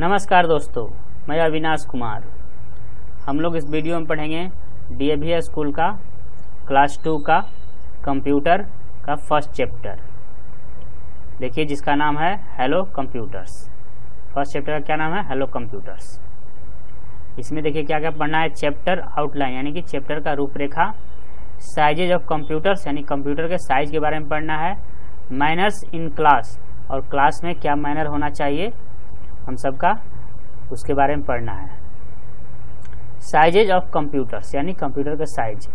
नमस्कार दोस्तों, मैं अविनाश कुमार। हम लोग इस वीडियो में पढ़ेंगे डी स्कूल का, क्लास टू का, कंप्यूटर का फ़र्स्ट चैप्टर। देखिए जिसका नाम है हेलो कंप्यूटर्स फ़र्स्ट चैप्टर का क्या नाम है? हेलो कंप्यूटर्स इसमें देखिए क्या क्या पढ़ना है? चैप्टर आउटलाइन यानी कि चैप्टर का रूपरेखा साइजेज ऑफ़ कंप्यूटर्स यानी कंप्यूटर के साइज़ के बारे में पढ़ना है। माइनर्स इन क्लास और क्लास में क्या माइनर होना चाहिए? हम सबका उसके बारे में पढ़ना है। साइजेज ऑफ़ कंप्यूटर्स यानी कंप्यूटर का size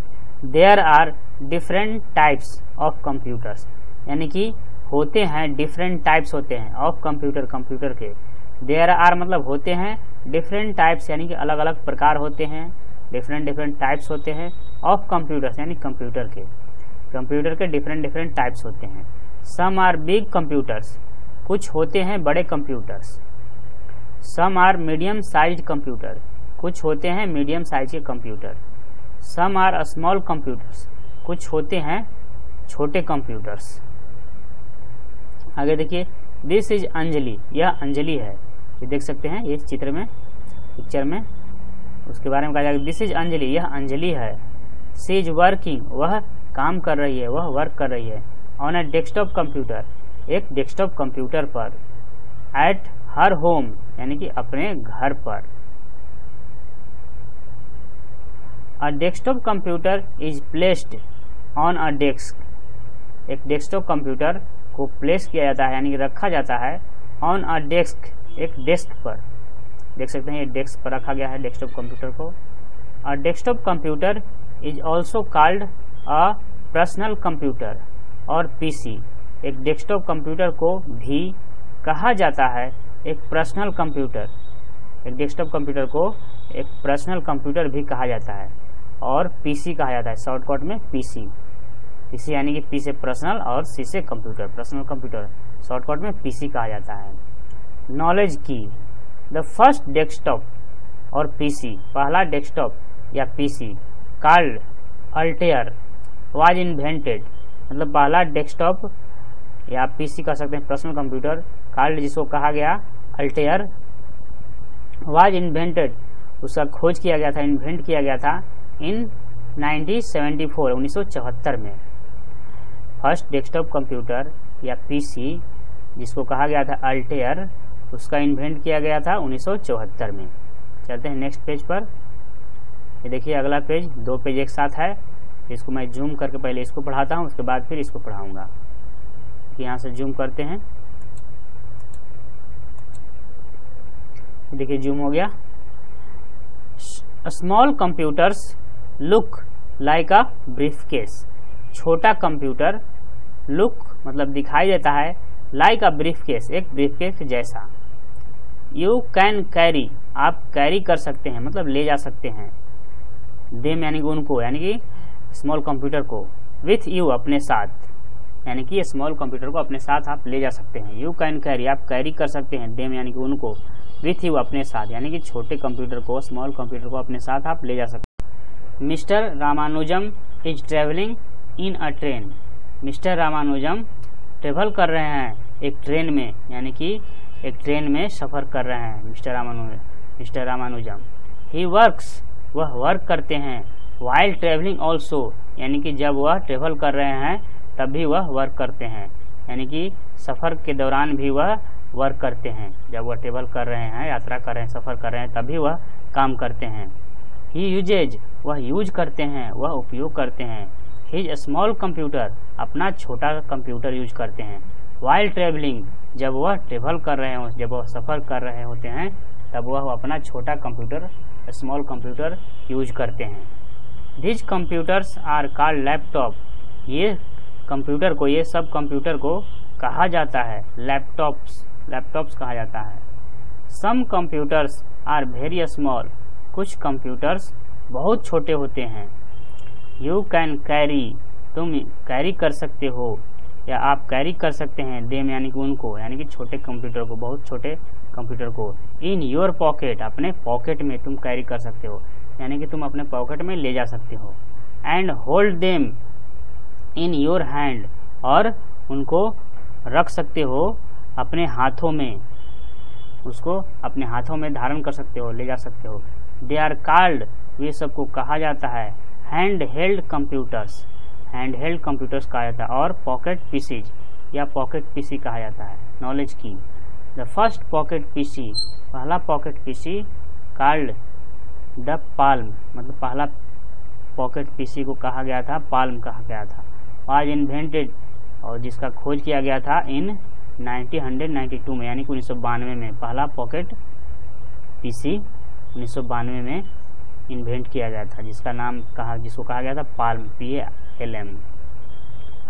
there are different types of computers यानी कि होते हैं डिफरेंट टाइप्स होते हैं ऑफ़ कंप्यूटर कंप्यूटर के। देयर आर मतलब होते हैं डिफरेंट टाइप्स यानी कि अलग अलग प्रकार होते हैं डिफरेंट डिफरेंट टाइप्स होते हैं ऑफ़ कंप्यूटर्स यानी कंप्यूटर के। कंप्यूटर के डिफरेंट डिफरेंट टाइप्स होते हैं। सम आर बिग कंप्यूटर्स कुछ होते हैं बड़े computers some are medium size computer कुछ होते हैं मीडियम साइज़ के computer some are small computers कुछ होते हैं छोटे कंप्यूटर्स आगे देखिए दिस इज़ अंजलि यह अंजलि है। ये देख सकते हैं ये चित्र में पिक्चर में। उसके बारे में कहा जाएगा दिस इज़ अंजलि यह अंजलि है। सी इज़ वर्किंग वह काम कर रही है, वह वर्क कर रही है। ऑन ए डेस्कटॉप कंप्यूटर एक डेस्कटॉप कंप्यूटर पर एट हर होम, यानी कि अपने घर पर। A desktop computer is placed on a desk एक डेस्कटॉप कंप्यूटर को प्लेस किया जाता है, यानी कि रखा जाता है ऑन अ डेस्क एक डेस्क पर। देख सकते हैं, ये डेस्क पर रखा गया है डेस्कटॉप कंप्यूटर को। A desktop computer is also called a personal computer और पीसी एक डेस्कटॉप कंप्यूटर को भी कहा जाता है एक पर्सनल कंप्यूटर एक डेस्कटॉप कंप्यूटर को एक पर्सनल कंप्यूटर भी कहा जाता है और पीसी कहा जाता है शॉर्टकट में पीसी पीसी यानी कि पी से पर्सनल और सी से कंप्यूटर पर्सनल कंप्यूटर शॉर्टकट में पीसी कहा जाता है। नॉलेज की द फ़र्स्ट डेस्कटॉप और पीसी पहला डेस्कटॉप या PC called Altair was invented मतलब पहला डेस्कटॉप या पीसी कह सकते हैं पर्सनल कंप्यूटर कार्ड जिसको कहा गया अल्टेयर। वाज इन्वेंटेड उसका खोज किया गया था इन्वेंट किया गया था इन 1974 1974 में। फ़र्स्ट डेस्कटॉप कंप्यूटर या पीसी जिसको कहा गया था अल्टेयर, उसका इन्वेंट किया गया था 1974 में। चलते हैं नेक्स्ट पेज पर। ये देखिए अगला पेज दो पेज एक साथ है। इसको मैं जूम करके पहले इसको पढ़ाता हूँ, उसके बाद फिर इसको पढ़ाऊँगा। यहाँ से जूम करते हैं। देखिए जूम हो गया। Small computers look like a briefcase छोटा कंप्यूटर लुक मतलब दिखाई देता है लाइक अ ब्रीफ केस एक ब्रीफ केस जैसा। यू कैन कैरी आप कैरी कर सकते हैं मतलब ले जा सकते हैं। देम यानी कि उनको, यानी कि स्मॉल कंप्यूटर को विथ यू अपने साथ। यानी कि स्मॉल कंप्यूटर को अपने साथ आप ले जा सकते हैं। यू कैन कैरी आप कैरी कर सकते हैं देम यानी कि उनको। विथ यू अपने साथ, यानी कि छोटे कंप्यूटर को स्मॉल कंप्यूटर को अपने साथ आप ले जा सकते हैं। Mister Ramanujam is travelling in a train mister Ramanujam travel कर रहे हैं एक ट्रेन में, यानी कि एक ट्रेन में सफ़र कर रहे हैं, mister Ramanujam mister Ramanujam. He works वह वर्क करते हैं वाइल ट्रेवलिंग ऑल्सो यानी कि जब वह ट्रेवल कर रहे हैं, तब भी वह वर्क करते हैं, यानी कि सफ़र के दौरान भी वह वर्क करते हैं। जब वह टेबल कर रहे हैं, यात्रा कर रहे हैं, सफ़र कर रहे हैं, तभी वह काम करते हैं। ही यूजेज वह यूज़ करते हैं, वह उपयोग करते हैं। हिज स्मॉल कंप्यूटर अपना छोटा कंप्यूटर यूज़ करते हैं। वाइल ट्रेवलिंग जब वह ट्रेवल कर रहे हो, जब वह सफ़र कर रहे होते हैं, तब वह अपना छोटा कंप्यूटर स्मॉल कंप्यूटर यूज़ करते हैं। These computers are called laptop ये कंप्यूटर को, ये सब कंप्यूटर को कहा जाता है। लैपटॉप्स लैपटॉप्स कहा जाता है। Some computers are very small कुछ कंप्यूटर्स बहुत छोटे होते हैं। यू कैन कैरी तुम कैरी कर सकते हो, या आप कैरी कर सकते हैं देम यानी कि उनको, यानी कि छोटे कंप्यूटर को, बहुत छोटे कंप्यूटर को। इन योर पॉकेट अपने पॉकेट में तुम कैरी कर सकते हो। यानी कि तुम अपने पॉकेट में ले जा सकते हो। And hold them in your hand और उनको रख सकते हो। अपने हाथों में, उसको अपने हाथों में धारण कर सकते हो, ले जा सकते हो। दे आर कार्ड वे सबको कहा जाता है hand held computers hand held computers कहा जाता है, और पॉकेट पीसीज या पॉकेट पीसी कहा जाता है नॉलेज की। द फ़र्स्ट पॉकेट पीसी पहला pocket PC called the Palm मतलब पहला पॉकेट पीसी को कहा गया था पाल्म कहा गया था। आज इन्वेंटेड और जिसका खोज किया गया था इन 1992 में, यानी कि उन्नीस सौ बानवे में पहला पॉकेट पीसी उन्नीस सौ बानवे में इन्वेंट किया गया था, जिसका नाम कहा, जिसको कहा गया था पाल्म, पी एल एम।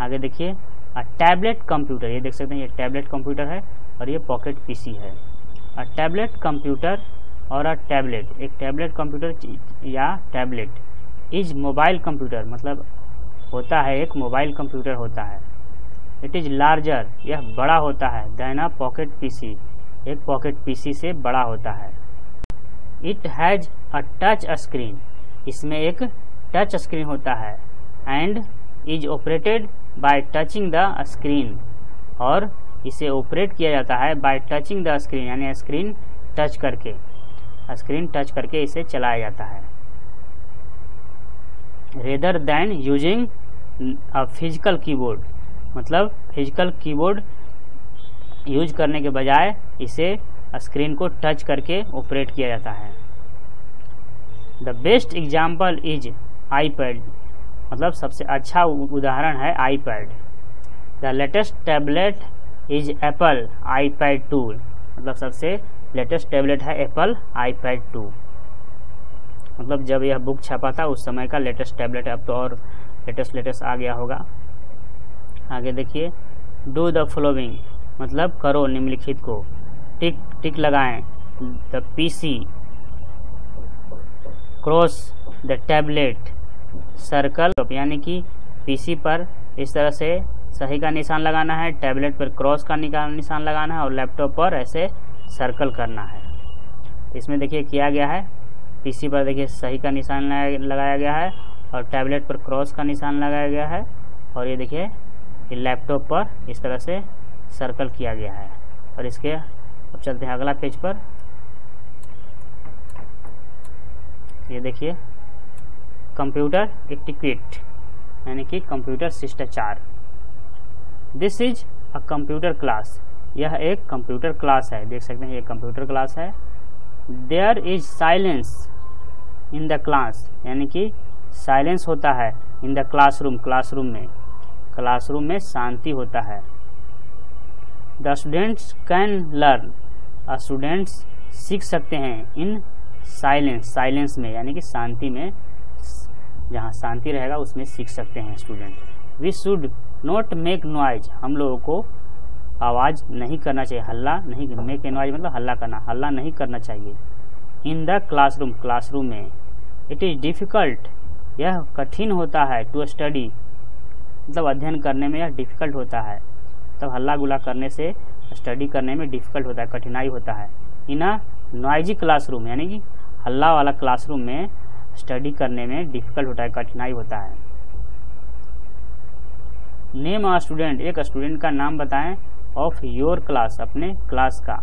आगे देखिए अ टैबलेट कंप्यूटर ये देख सकते हैं, ये टैबलेट कंप्यूटर है और ये पॉकेट पीसी है। अ टैबलेट कंप्यूटर और अ टैबलेट एक टैबलेट कंप्यूटर या टैबलेट इज़ मोबाइल कंप्यूटर मतलब होता है, एक मोबाइल कंप्यूटर होता है। इट इज़ लार्जर यह बड़ा होता है दैन अ पॉकेट पीसी एक पॉकेट पीसी से बड़ा होता है। It has a touch screen इसमें एक टच स्क्रीन होता है and is operated by touching the screen और इसे ऑपरेट किया जाता है बाय टचिंग द स्क्रीन यानी स्क्रीन टच करके। स्क्रीन टच करके इसे चलाया जाता है। Rather than using a physical keyboard मतलब फ़िज़िकल कीबोर्ड यूज़ करने के बजाय इसे स्क्रीन को टच करके ऑपरेट किया जाता है। The best example is iPad मतलब सबसे अच्छा उदाहरण है iPad the latest tablet is Apple iPad two मतलब सबसे लेटेस्ट टैबलेट है एप्पल आईपैड टू मतलब जब यह बुक छपा था, उस समय का लेटेस्ट टैबलेट अब तो और लेटेस्ट लेटेस्ट आ गया होगा। आगे देखिए डू द फॉलोइंग मतलब करो निम्नलिखित को। टिक टिक लगाएँ। The PC cross the tablet circle यानी कि पीसी पर इस तरह से सही का निशान लगाना है टैबलेट पर क्रॉस का निशान लगाना है और लैपटॉप पर ऐसे सर्कल करना है। इसमें देखिए किया गया है। पीसी पर देखिए सही का निशान लगाया गया है और टैबलेट पर क्रॉस का निशान लगाया गया है। और ये देखिए लैपटॉप पर इस तरह से सर्कल किया गया है। और इसके, अब चलते हैं अगला पेज पर। ये देखिए कंप्यूटर इटिक्विट यानी कि कंप्यूटर शिष्टाचार this is a computer class यह एक कंप्यूटर क्लास है। देख सकते हैं, ये कंप्यूटर क्लास है। There is silence in the class यानी कि साइलेंस होता है इन द क्लासरूम क्लासरूम में। क्लासरूम में शांति होता है। The students can learn students सीख सकते हैं इन साइलेंस साइलेंस में, यानी कि शांति में, जहाँ शांति रहेगा उसमें सीख सकते हैं student we should not make noise हम लोगों को आवाज़ नहीं करना चाहिए, हल्ला नहीं मेक नॉइज़ मतलब हल्ला करना, हल्ला नहीं करना चाहिए। इन द क्लासरूम क्लासरूम में इट इज़ डिफ़िकल्ट यह कठिन होता है टू स्टडी मतलब अध्ययन करने में यह डिफ़िकल्ट होता है। तब हल्ला गुला करने से स्टडी करने में डिफ़िकल्ट होता है, कठिनाई होता है। इन अ नॉइजी क्लासरूम यानी कि हल्ला वाला क्लासरूम में स्टडी करने में डिफ़िकल्ट होता है, कठिनाई होता है। नेम आ स्टूडेंट एक स्टूडेंट का नाम बताएँ ऑफ़ योर क्लास अपने क्लास का।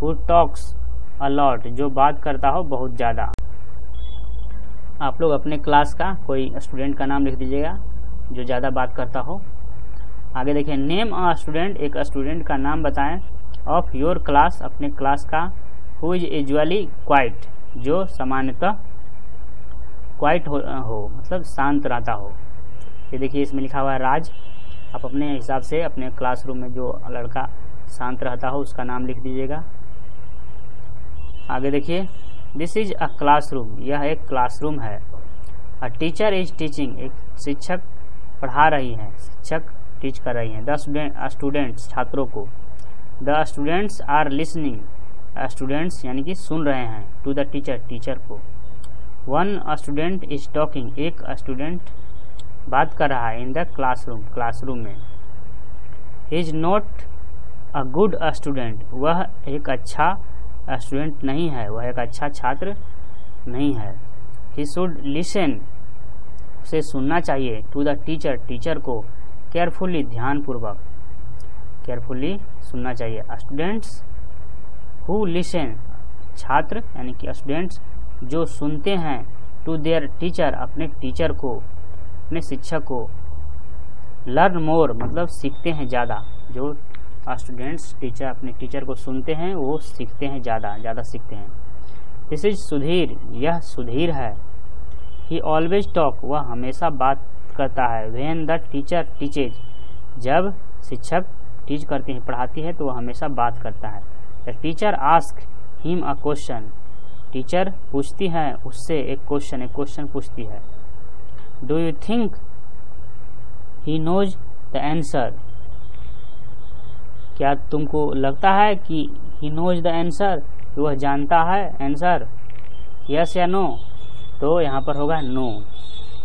हु टॉक्स अलॉट जो बात करता हो बहुत ज़्यादा। आप लोग अपने क्लास का कोई स्टूडेंट का नाम लिख दीजिएगा। जो ज़्यादा बात करता हो। आगे देखिए नेम अ स्टूडेंट एक स्टूडेंट का नाम बताएँ। ऑफ़ योर क्लास अपने क्लास का। हु इज़ यूजली क्वाइट जो सामान्यतः क्वाइट हो, हो मतलब शांत रहता हो। ये देखिए इसमें लिखा हुआ है राज। आप अपने हिसाब से अपने क्लासरूम में जो लड़का शांत रहता हो उसका नाम लिख दीजिएगा। आगे देखिए दिस इज़ अ क्लासरूम यह एक क्लासरूम है। अ टीचर इज़ टीचिंग एक शिक्षक पढ़ा रही हैं, शिक्षक टीच कर रही हैं। द स्टूडेंट्स छात्रों को। The students are listening students यानी कि सुन रहे हैं टू द टीचर टीचर को। वन स्टूडेंट इज़ टॉकिंग एक स्टूडेंट बात कर रहा है इन द क्लासरूम क्लासरूम में। Is not a good student वह एक अच्छा स्टूडेंट नहीं है। वह एक अच्छा छात्र नहीं है। ही शुड लिसन उसे सुनना चाहिए। टू द टीचर टीचर को केयरफुली ध्यानपूर्वक केयरफुली सुनना चाहिए। स्टूडेंट्स हु लिसन छात्र, यानी कि स्टूडेंट्स जो सुनते हैं टू देयर टीचर अपने टीचर को, अपने शिक्षक को लर्न मोर मतलब सीखते हैं ज़्यादा। जो स्टूडेंट्स टीचर अपने टीचर को सुनते हैं, वो सीखते हैं ज़्यादा ज़्यादा सीखते हैं। दिस इज़ सुधीर यह सुधीर है। ही ऑलवेज टॉक वह हमेशा बात करता है। वेन द टीचर टीचेज जब शिक्षक टीच करती है, पढ़ाती है तो वह हमेशा बात करता है। The teacher ask him a question teacher पूछती है, उससे एक क्वेश्चन एक क्वेश्चन पूछती है। Do you think he knows the answer क्या तुमको लगता है कि ही नोज़ द आंसर वह जानता है आंसर यस या नो तो यहाँ पर होगा नो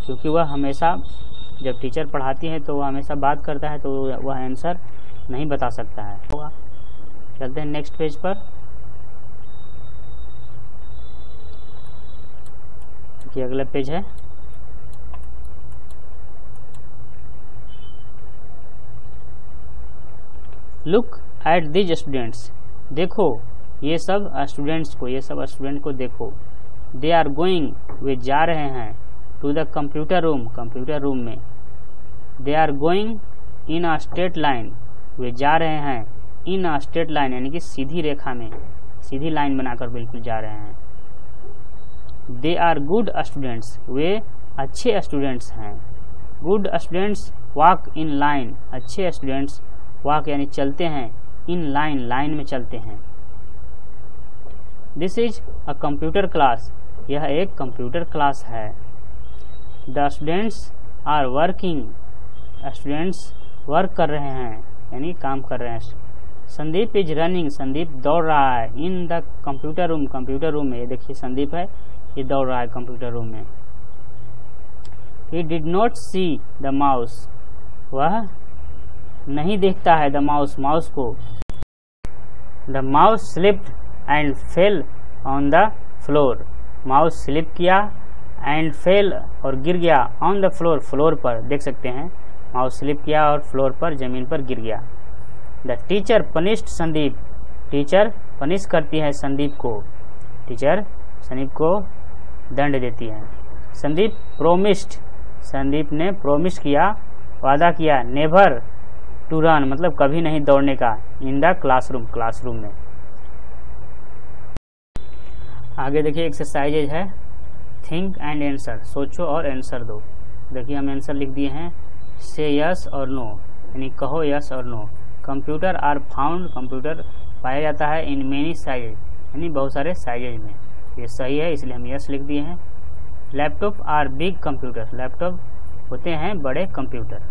क्योंकि वह हमेशा, जब टीचर पढ़ाती है तो वह हमेशा बात करता है तो वह आंसर नहीं बता सकता है। होगा। चलते हैं नेक्स्ट पेज पर। कि अगला पेज है। लुक एट दिज स्टूडेंट्स देखो, ये सब स्टूडेंट्स को, ये सब स्टूडेंट को देखो। दे आर गोइंग वे जा रहे हैं to the computer room computer room में। They are going in a straight line वे जा रहे हैं इन अ स्ट्रेट लाइन यानी कि सीधी रेखा में, सीधी लाइन बनाकर बिल्कुल जा रहे हैं। दे आर गुड स्टूडेंट्स वे अच्छे स्टूडेंट्स हैं। Good students walk in line अच्छे स्टूडेंट्स वॉक यानी चलते हैं इन लाइन लाइन में चलते हैं। This is a computer class यह एक कंप्यूटर क्लास है। The students are working students work कर रहे हैं, यानी काम कर रहे हैं। संदीप इज़ रनिंग संदीप दौड़ रहा है। In the computer room computer room में ये देखिए संदीप है, ये दौड़ रहा है कंप्यूटर रूम में। He did not see the mouse वह नहीं देखता है द माउस माउस को। The mouse slipped and fell on the floor mouse slip किया एंड फेल और गिर गया ऑन द फ्लोर फ्लोर पर, देख सकते हैं। माउस स्लिप किया और फ्लोर पर, ज़मीन पर गिर गया। The teacher punished Sandeep teacher punish करती है संदीप को। टीचर संदीप को दंड देती है। संदीप प्रोमिस्ड संदीप ने प्रोमिस किया, वादा किया नेभर टू रन मतलब कभी नहीं दौड़ने का इन द क्लासरूम क्लासरूम में। आगे देखिए एक्सरसाइजेज है। थिंक एंड आंसर सोचो और आंसर दो। देखिए, हम आंसर लिख दिए हैं। से यस और नो यानी कहो यस और no computers are found computer पाया जाता है इन मेनी साइजेज यानी बहुत सारे साइजेज में। ये सही है, इसलिए हम यस लिख दिए हैं। Laptop are big computer laptop होते हैं बड़े कंप्यूटर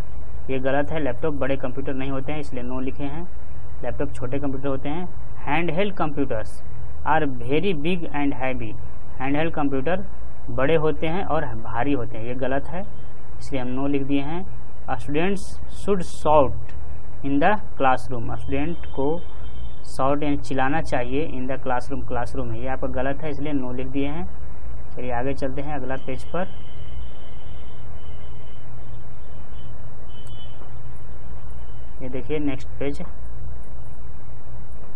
ये गलत है लैपटॉप बड़े कंप्यूटर नहीं होते हैं, इसलिए नो लिखे हैं। लैपटॉप छोटे कंप्यूटर होते हैं। Hand held computers are very big and heavy hand held computer बड़े होते हैं और भारी होते हैं। ये गलत है। इसलिए हम नो लिख दिए हैं। Students should shout in the classroom student को शॉर्ट यानी चिल्लाना चाहिए इन द क्लासरूम क्लासरूम है ये आपका गलत है, इसलिए नो लिख दिए हैं। चलिए आगे चलते हैं अगला पेज पर। ये देखिए नेक्स्ट पेज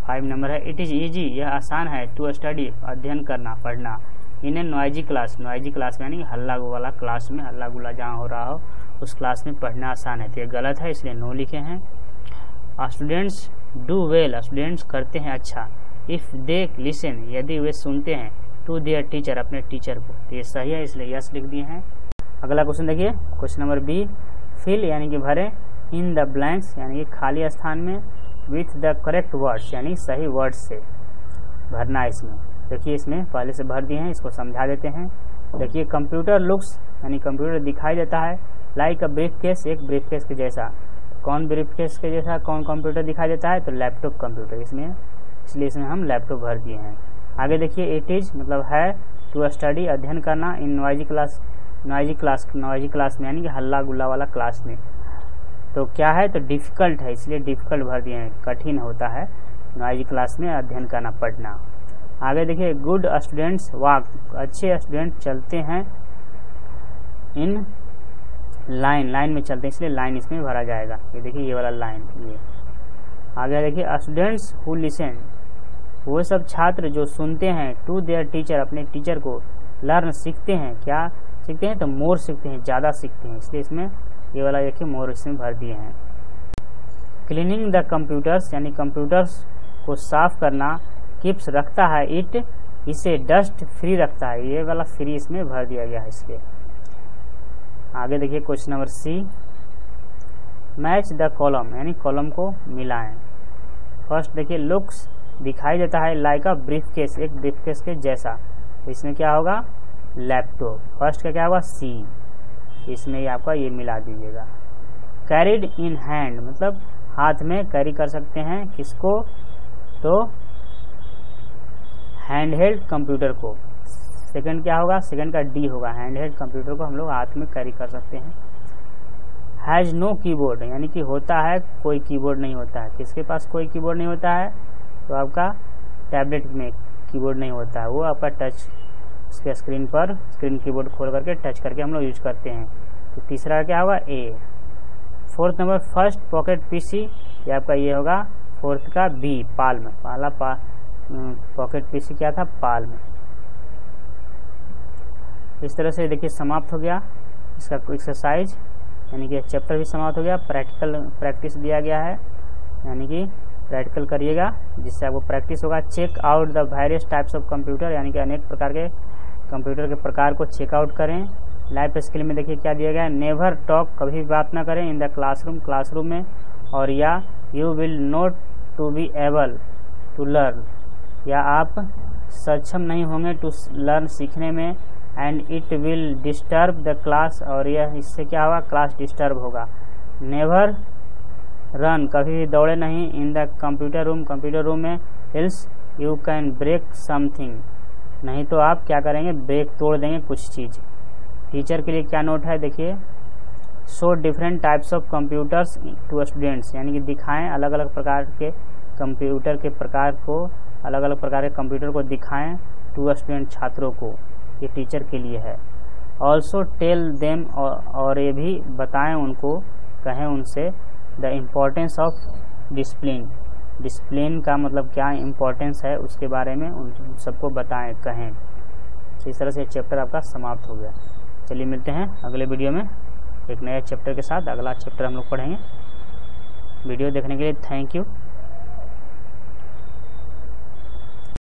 फाइव नंबर है. इट इज़ ईजी यह आसान है. टू स्टडी अध्ययन करना, पढ़ना. In a noisy class noisy class में यानी हल्ला वाला क्लास में, हल्ला गुला जहाँ हो रहा हो, उस क्लास में पढ़ना आसान है. तो ये गलत है, इसलिए नो लिखे हैं. स्टूडेंट्स डू वेल स्टूडेंट्स करते हैं अच्छा. इफ़ दे लिसन यदि वे सुनते हैं टू देयर टीचर अपने टीचर को. तो ये सही है, इसलिए यस लिख दिए हैं. अगला क्वेश्चन देखिए. क्वेश्चन नंबर बी फिल यानी कि भरे. इन द ब्लैंक्स यानी कि खाली स्थान में. विथ द करेक्ट वर्ड्स यानी सही वर्ड्स से भरना है इसमें। देखिए इसमें, पहले से भर दिए हैं, इसको समझा देते हैं। देखिए कंप्यूटर लुक्स यानी कंप्यूटर दिखाई देता है लाइक अ ब्रीफ केस एक ब्रीफ केस के जैसा। कौन ब्रीफ केस के जैसा, कौन कंप्यूटर दिखाई देता है? तो लैपटॉप कंप्यूटर इसमें। इसलिए इसमें हम लैपटॉप भर दिए हैं। आगे देखिए इट इज़ मतलब है टू स्टडी अध्ययन करना in noisy class noisy class noisy class में, यानी कि हल्ला गुल्ला वाला क्लास में। तो क्या है? तो डिफ़िकल्ट है, इसलिए डिफ़िकल्ट भर दिए हैं कठिन होता है। नॉइज़ क्लास में अध्ययन करना, पढ़ना। आगे देखिए गुड स्टूडेंट्स वाक अच्छे स्टूडेंट चलते हैं इन लाइन लाइन में चलते हैं, इसलिए लाइन इसमें भरा जाएगा। ये देखिए, ये वाला लाइन ये। आगे देखिए स्टूडेंट्स हु लिसन वो सब छात्र जो सुनते हैं टू देयर टीचर अपने टीचर को लर्न सीखते हैं। क्या सीखते हैं? तो मोर सीखते हैं, ज़्यादा सीखते हैं। इसलिए इसमें ये वाला देखिए मोर इसमें भर दिए हैं। क्लीनिंग द कंप्यूटर्स यानी कंप्यूटर्स को साफ़ करना किप्स रखता है इट इसे डस्ट फ्री रखता है, ये वाला फ्री इसमें भर दिया गया है इसके। आगे देखिए question number C match the column यानी कॉलम को मिलाएँ। फ़र्स्ट देखिए लुक्स दिखाई देता है लाइक अ ब्रीफ केस एक ब्रीफ केस के जैसा। तो इसमें क्या होगा? लैपटॉप फ़र्स्ट का क्या होगा? सी इसमें आपका ये मिला दीजिएगा। कैरिड इन हैंड मतलब हाथ में कैरी कर सकते हैं किसको? तो हैंड हेल्ड कंप्यूटर को। सेकंड क्या होगा? सेकंड का डी होगा। हैंड हेल्ड कंप्यूटर को हम लोग हाथ में कैरी कर सकते हैं। हैज़ नो कीबोर्ड यानी कि होता है कोई कीबोर्ड नहीं होता है। किसके पास कोई कीबोर्ड नहीं होता है? तो आपका टैबलेट में कीबोर्ड नहीं होता है। वो आपका टच उसके स्क्रीन पर स्क्रीन कीबोर्ड खोल करके टच करके हम लोग यूज़ करते हैं। तो तीसरा क्या होगा? A fourth number first pocket PC ये आपका ये होगा फोर्थ का बी पाल्म पहला पा पॉकेट पीसी क्या था? पाल्म इस तरह से देखिए समाप्त हो गया। इसका एक्सरसाइज यानी कि चैप्टर भी समाप्त हो गया। प्रैक्टिकल प्रैक्टिस दिया गया है। यानी कि प्रैक्टिकल करिएगा, जिससे आपको प्रैक्टिस होगा। Check out the various types of computer यानी कि अनेक प्रकार के कंप्यूटर के प्रकार को चेकआउट करें। लाइफ स्किल में देखिए क्या दिया गया है। नेवर टॉक कभी भी बात ना करें इन द क्लासरूम क्लासरूम में। और या you will not to be able to learn या आप सक्षम नहीं होंगे टू लर्न सीखने में। And it will disturb the class और यह इससे क्या होगा? क्लास डिस्टर्ब होगा। नेवर रन कभी भी दौड़े नहीं। In the computer room computer room में else you can break something नहीं तो आप क्या करेंगे? ब्रेक तोड़ देंगे कुछ चीज़। टीचर के लिए क्या नोट है? देखिए। Show different types of computers to students यानी कि दिखाएँ अलग अलग प्रकार के कंप्यूटर के प्रकार को अलग अलग प्रकार के कंप्यूटर को दिखाएँ टू स्टूडेंट छात्रों को। ये टीचर के लिए है। ऑल्सो टेल देम और ये भी बताएँ उनको, कहें उनसे the importance of discipline discipline का मतलब क्या इम्पोर्टेंस है, उसके बारे में उन सबको बताएँ, कहें। तो इस तरह से चैप्टर आपका समाप्त हो गया। चलिए मिलते हैं अगले वीडियो में एक नया चैप्टर के साथ। अगला चैप्टर हम लोग पढ़ेंगे। वीडियो देखने के लिए थैंक यू